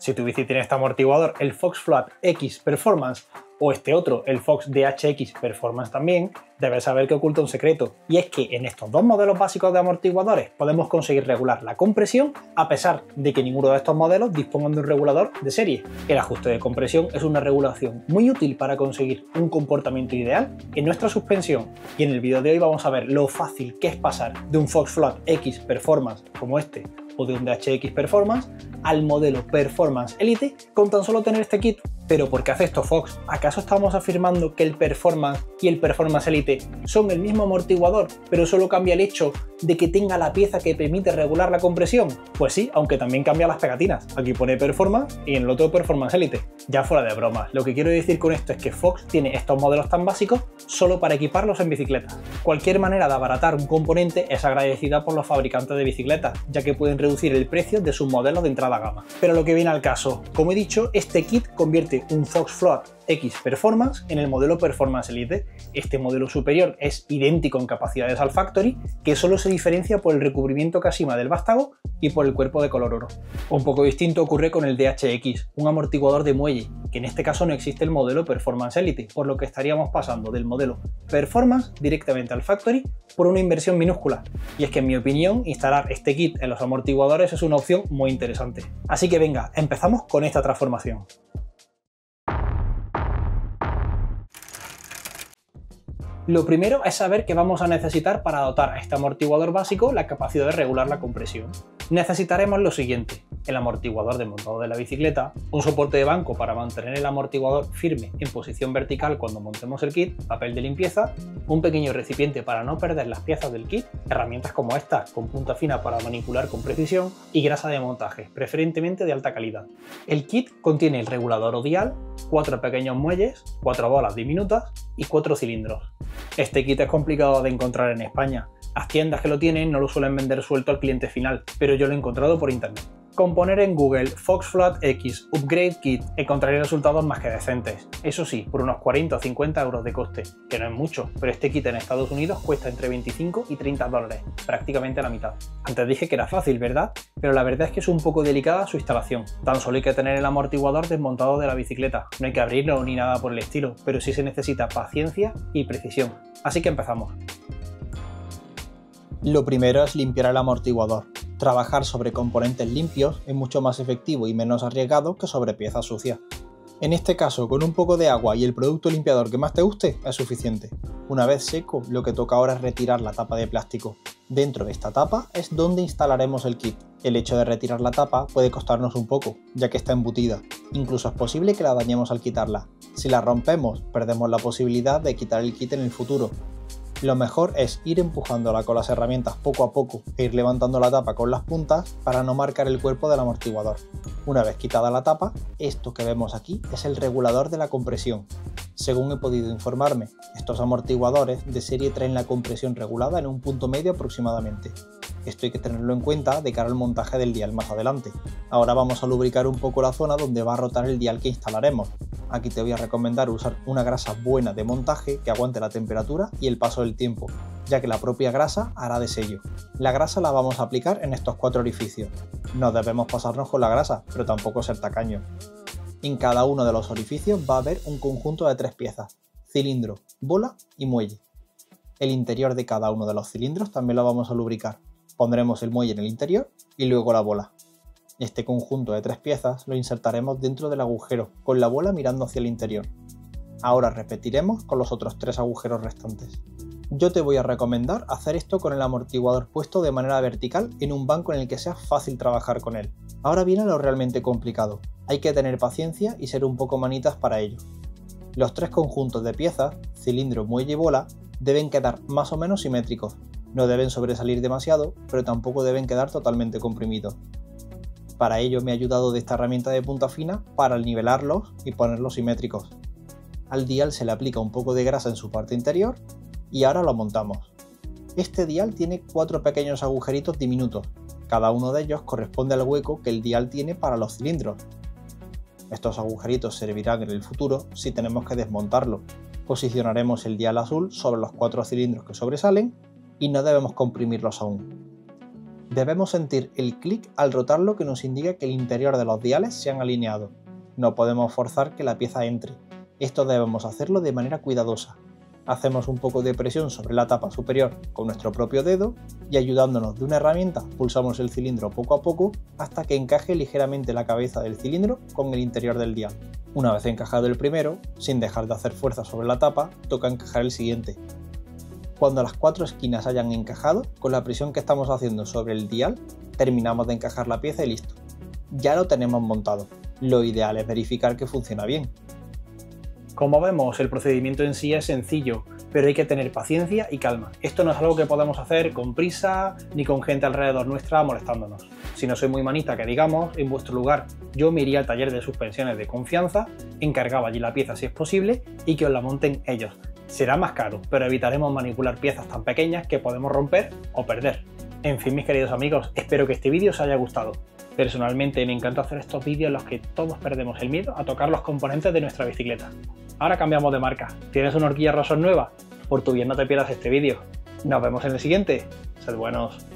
Si tu bici tiene este amortiguador, el Fox Flat X Performance, o este otro, el Fox DHX Performance también, debes saber que oculta un secreto, y es que en estos dos modelos básicos de amortiguadores podemos conseguir regular la compresión a pesar de que ninguno de estos modelos dispongan de un regulador de serie. El ajuste de compresión es una regulación muy útil para conseguir un comportamiento ideal en nuestra suspensión, y en el vídeo de hoy vamos a ver lo fácil que es pasar de un Fox Flat X Performance como este o de un DHX Performance al modelo Performance Elite con tan solo tener este kit. Pero ¿por qué hace esto Fox? ¿Acaso estamos afirmando que el Performance y el Performance Elite son el mismo amortiguador, pero solo cambia el hecho de que tenga la pieza que permite regular la compresión? Pues sí, aunque también cambia las pegatinas. Aquí pone Performance y en el otro Performance Elite. Ya fuera de broma, lo que quiero decir con esto es que Fox tiene estos modelos tan básicos solo para equiparlos en bicicletas. Cualquier manera de abaratar un componente es agradecida por los fabricantes de bicicletas, ya que pueden reducir el precio de sus modelos de entrada gama. Pero lo que viene al caso, como he dicho, este kit convierte un Fox Float X Performance en el modelo Performance Elite. Este modelo superior es idéntico en capacidades al Factory, que solo se diferencia por el recubrimiento casima del vástago y por el cuerpo de color oro. Un poco distinto ocurre con el DHX, un amortiguador de muelle, que en este caso no existe el modelo Performance Elite, por lo que estaríamos pasando del modelo Performance directamente al Factory por una inversión minúscula. Y es que en mi opinión, instalar este kit en los amortiguadores es una opción muy interesante. Así que venga, empezamos con esta transformación. Lo primero es saber que vamos a necesitar para dotar a este amortiguador básico la capacidad de regular la compresión. Necesitaremos lo siguiente, el amortiguador de montado de la bicicleta, un soporte de banco para mantener el amortiguador firme en posición vertical cuando montemos el kit, papel de limpieza, un pequeño recipiente para no perder las piezas del kit, herramientas como estas con punta fina para manipular con precisión y grasa de montaje, preferentemente de alta calidad. El kit contiene el regulador o dial, cuatro pequeños muelles, cuatro bolas diminutas y cuatro cilindros. Este kit es complicado de encontrar en España. Las tiendas que lo tienen no lo suelen vender suelto al cliente final, pero yo lo he encontrado por internet. Con poner en Google Foxflat X Upgrade Kit encontraré resultados más que decentes. Eso sí, por unos 40 o 50 euros de coste, que no es mucho, pero este kit en Estados Unidos cuesta entre 25 y 30 dólares, prácticamente la mitad. Antes dije que era fácil, ¿verdad? Pero la verdad es que es un poco delicada su instalación. Tan solo hay que tener el amortiguador desmontado de la bicicleta. No hay que abrirlo ni nada por el estilo, pero sí se necesita paciencia y precisión. Así que empezamos. Lo primero es limpiar el amortiguador. Trabajar sobre componentes limpios es mucho más efectivo y menos arriesgado que sobre piezas sucias. En este caso, con un poco de agua y el producto limpiador que más te guste es suficiente. Una vez seco, lo que toca ahora es retirar la tapa de plástico. Dentro de esta tapa es donde instalaremos el kit. El hecho de retirar la tapa puede costarnos un poco, ya que está embutida. Incluso es posible que la dañemos al quitarla. Si la rompemos, perdemos la posibilidad de quitar el kit en el futuro, lo mejor es ir empujándola con las herramientas poco a poco e ir levantando la tapa con las puntas para no marcar el cuerpo del amortiguador. Una vez quitada la tapa, esto que vemos aquí es el regulador de la compresión. Según he podido informarme, estos amortiguadores de serie traen la compresión regulada en un punto medio aproximadamente. Esto hay que tenerlo en cuenta de cara al montaje del dial más adelante. Ahora vamos a lubricar un poco la zona donde va a rotar el dial que instalaremos. Aquí te voy a recomendar usar una grasa buena de montaje que aguante la temperatura y el paso del tiempo, ya que la propia grasa hará de sello. La grasa la vamos a aplicar en estos cuatro orificios. No debemos pasarnos con la grasa, pero tampoco ser tacaños. En cada uno de los orificios va a haber un conjunto de tres piezas, cilindro, bola y muelle. El interior de cada uno de los cilindros también lo vamos a lubricar. Pondremos el muelle en el interior y luego la bola. Este conjunto de tres piezas lo insertaremos dentro del agujero, con la bola mirando hacia el interior. Ahora repetiremos con los otros tres agujeros restantes. Yo te voy a recomendar hacer esto con el amortiguador puesto de manera vertical en un banco en el que sea fácil trabajar con él. Ahora viene lo realmente complicado. Hay que tener paciencia y ser un poco manitas para ello. Los tres conjuntos de piezas, cilindro, muelle y bola, deben quedar más o menos simétricos, no deben sobresalir demasiado, pero tampoco deben quedar totalmente comprimidos. Para ello me ha ayudado de esta herramienta de punta fina para nivelarlos y ponerlos simétricos. Al dial se le aplica un poco de grasa en su parte interior y ahora lo montamos. Este dial tiene cuatro pequeños agujeritos diminutos, cada uno de ellos corresponde al hueco que el dial tiene para los cilindros. Estos agujeritos servirán en el futuro si tenemos que desmontarlo. Posicionaremos el dial azul sobre los cuatro cilindros que sobresalen y no debemos comprimirlos aún. Debemos sentir el clic al rotarlo que nos indica que el interior de los diales se han alineado. No podemos forzar que la pieza entre. Esto debemos hacerlo de manera cuidadosa. Hacemos un poco de presión sobre la tapa superior con nuestro propio dedo y ayudándonos de una herramienta pulsamos el cilindro poco a poco hasta que encaje ligeramente la cabeza del cilindro con el interior del dial. Una vez encajado el primero, sin dejar de hacer fuerza sobre la tapa, toca encajar el siguiente, cuando las cuatro esquinas hayan encajado, con la presión que estamos haciendo sobre el dial, terminamos de encajar la pieza y listo. Ya lo tenemos montado. Lo ideal es verificar que funciona bien. Como vemos, el procedimiento en sí es sencillo, pero hay que tener paciencia y calma. Esto no es algo que podamos hacer con prisa ni con gente alrededor nuestra molestándonos. Si no soy muy manita que digamos, en vuestro lugar yo me iría al taller de suspensiones de confianza, encargaba allí la pieza si es posible y que os la monten ellos. Será más caro, pero evitaremos manipular piezas tan pequeñas que podemos romper o perder. En fin, mis queridos amigos, espero que este vídeo os haya gustado. Personalmente me encanta hacer estos vídeos en los que todos perdemos el miedo a tocar los componentes de nuestra bicicleta. Ahora cambiamos de marca. ¿Tienes una horquilla Rosson nueva? Por tu bien no te pierdas este vídeo. Nos vemos en el siguiente. Sed buenos.